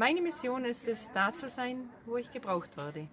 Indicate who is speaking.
Speaker 1: Meine Mission ist es, da zu sein, wo ich gebraucht werde.